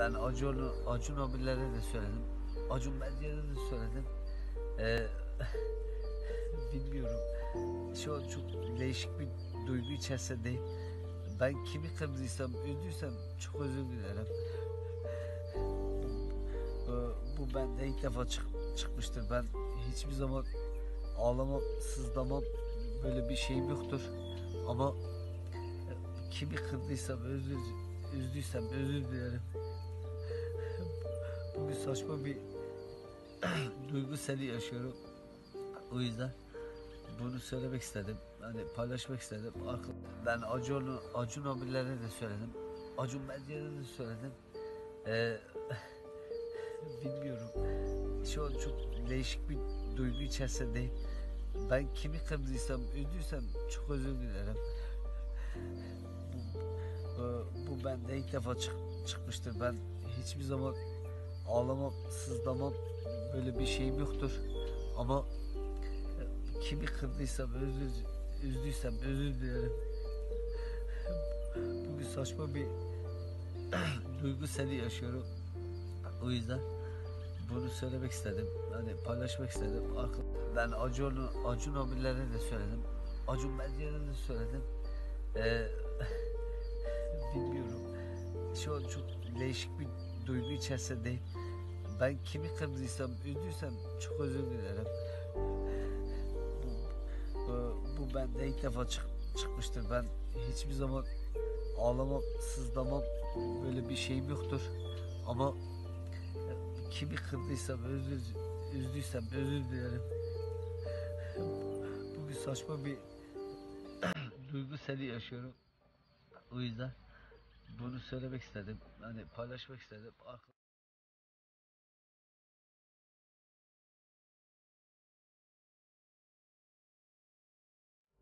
Ben Acun, Acun abilere de söyledim. Acun Medya'da da söyledim. Ee, bilmiyorum. Şu an çok değişik bir duygu içerisindeyim. Ben kimi kırdıysam, üzdüysem çok özür dilerim. Bu, bu bende ilk defa çık, çıkmıştır. Ben hiçbir zaman ağlamam, sızlamam. Böyle bir şeyim yoktur. Ama kimi kırdıysam, özür, üzdüysem özür dilerim. Bugün saçma bir duygu seli yaşıyorum. O yüzden bunu söylemek istedim. Hani paylaşmak istedim. Ben Acun, Acun abilere de söyledim. Acun Medya'da da söyledim. Ee, bilmiyorum. Şu an çok değişik bir duygu içerisindeyim. Ben kimi kırdıysam, üzdüysem çok özür dilerim. Bu, bende ilk defa çık, çıkmıştır. Ben hiçbir zaman ağlamam, sızlamam. Böyle bir şeyim yoktur. Ama kimi kırdıysam, özür, üzdüysem özür dilerim. Bugün saçma bir duygu seli yaşıyorum. O yüzden bunu söylemek istedim. Hani paylaşmak istedim. Ben Acun, Acun abilere de söyledim. Acun Medya'da da söyledim. Ee, bilmiyorum. Şu an çok değişik bir duygu içerisindeyim. Ben kimi kırdıysam, üzdüysem çok özür dilerim. Bu, bu, bu bende ilk defa çık, çıkmıştır. Ben hiçbir zaman ağlamam, sızlamam. Böyle bir şeyim yoktur. Ama kimi kırdıysam, özür, üzdüysem özür dilerim. Bugün saçma bir duygu seli yaşıyorum. O yüzden bunu söylemek istedim. Hani paylaşmak istedim. Arka-